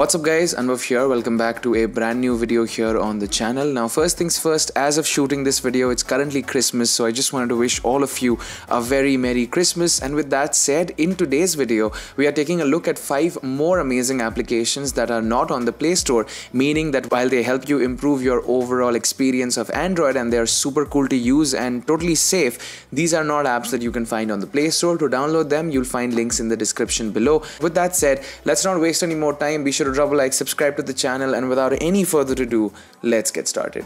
What's up guys, Anubhav here. Welcome back to a brand new video here on the channel. Now first things first, as of shooting this video, it's currently Christmas so I just wanted to wish all of you a very Merry Christmas and with that said, in today's video, we are taking a look at 5 more amazing applications that are not on the Play Store, meaning that while they help you improve your overall experience of Android and they are super cool to use and totally safe, these are not apps that you can find on the Play Store. To download them, you'll find links in the description below. With that said, let's not waste any more time. Be sure to a like, subscribe to the channel, and without any further ado, let's get started.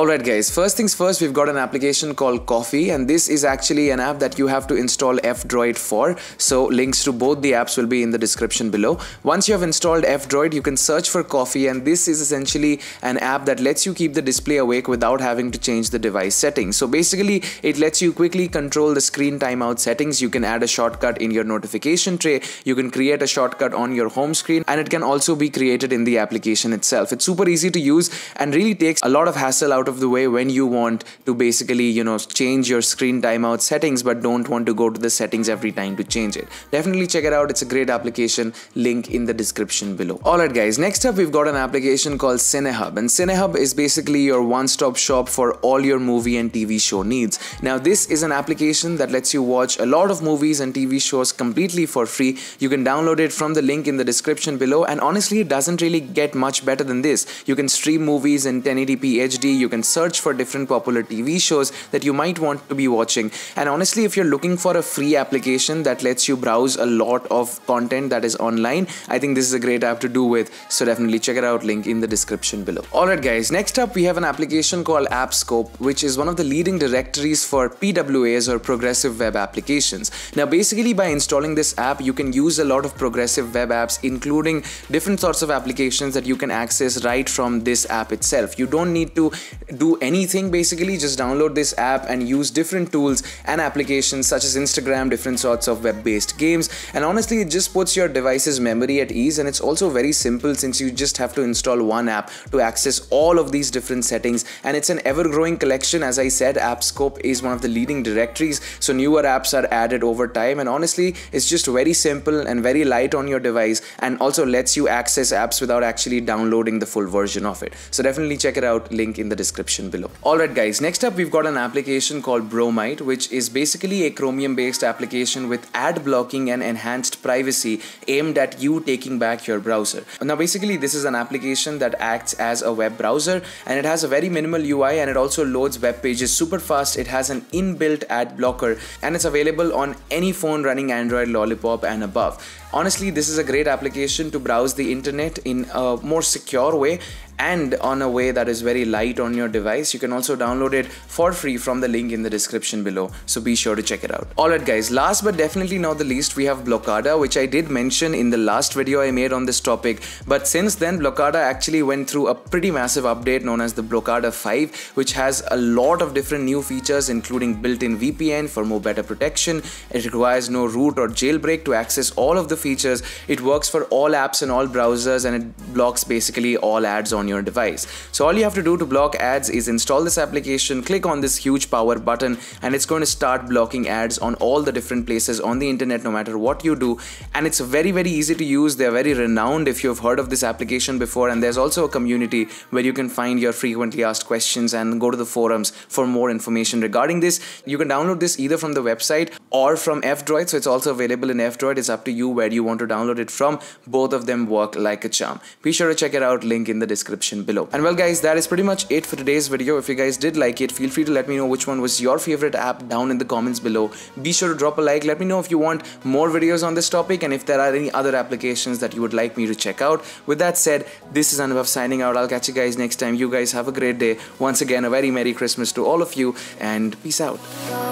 Alright guys, first things first, we've got an application called Coffee and this is actually an app that you have to install F-Droid for. So links to both the apps will be in the description below. Once you have installed F-Droid, you can search for Coffee and this is essentially an app that lets you keep the display awake without having to change the device settings. So basically, it lets you quickly control the screen timeout settings. You can add a shortcut in your notification tray. You can create a shortcut on your home screen and it can also be created in the application itself. It's super easy to use and really takes a lot of hassle out of the way when you want to basically you know change your screen timeout settings but don't want to go to the settings every time to change it. Definitely check it out. It's a great application. Link in the description below. Alright guys. Next up we've got an application called cinehub. And cinehub is basically your one-stop shop for all your movie and tv show needs. Now this is an application that lets you watch a lot of movies and tv shows completely for free. You can download it from the link in the description below. And honestly it doesn't really get much better than this. You can stream movies in 1080p hd you can search for different popular TV shows that you might want to be watching. And honestly, if you're looking for a free application that lets you browse a lot of content that is online, I think this is a great app to do with. So definitely check it out, link in the description below. Alright guys, next up we have an application called AppScope, which is one of the leading directories for PWAs or progressive web applications. Now basically by installing this app, you can use a lot of progressive web apps, including different sorts of applications that you can access right from this app itself. You don't need to do anything basically just download this app and use different tools and applications such as Instagram different sorts of web-based games. And honestly it just puts your device's memory at ease and it's also very simple since you just have to install one app to access all of these different settings. And it's an ever-growing collection. As I said AppScope is one of the leading directories so newer apps are added over time. And honestly it's just very simple and very light on your device and also lets you access apps without actually downloading the full version of it. So definitely check it out. Link in the description description below. Alright guys, next up we've got an application called Bromite which is basically a Chromium based application with ad blocking and enhanced privacy aimed at you taking back your browser. Now basically this is an application that acts as a web browser and it has a very minimal UI and it also loads web pages super fast. It has an inbuilt ad blocker and it's available on any phone running Android Lollipop and above. Honestly, this is a great application to browse the internet in a more secure way and on a way that is very light on your device. You can also download it for free from the link in the description below. So be sure to check it out. Alright guys, last but definitely not the least, we have Blokada, which I did mention in the last video I made on this topic. But since then, Blokada actually went through a pretty massive update known as the Blokada 5, which has a lot of different new features, including built-in VPN for more better protection. It requires no root or jailbreak to access all of the features. It works for all apps and all browsers and it blocks basically all ads on your device. So all you have to do to block ads is install this application, click on this huge power button and it's going to start blocking ads on all the different places on the internet no matter what you do and it's very very easy to use. They're very renowned if you've heard of this application before and there's also a community where you can find your frequently asked questions and go to the forums for more information regarding this. You can download this either from the website or from F-Droid so it's also available in F-Droid. It's up to you where you want to download it from. Both of them work like a charm. Be sure to check it out link in the description below. And well guys that is pretty much it for today's video. If you guys did like it feel free to let me know which one was your favorite app down in the comments below. Be sure to drop a like. Let me know if you want more videos on this topic and if there are any other applications that you would like me to check out. With that said this is Anubhav signing out. I'll catch you guys next time. You guys have a great day. Once again a very Merry Christmas to all of you and peace out.